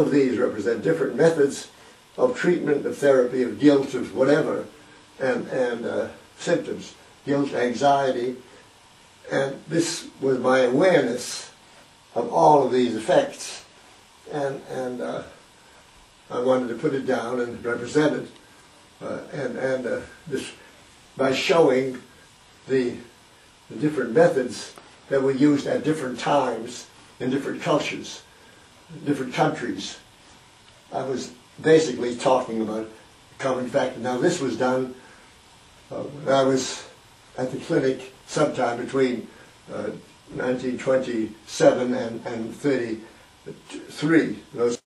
of these represent different methods of treatment, of therapy, of guilt, of whatever, and, and uh, symptoms, guilt, anxiety, and this was my awareness of all of these effects, and, and uh, I wanted to put it down and represent it, uh, and, and uh, this, by showing the, the different methods that were used at different times in different cultures, different countries. I was basically talking about common factor. Now this was done uh, when I was at the clinic sometime between uh, 1927 and, and 33. Those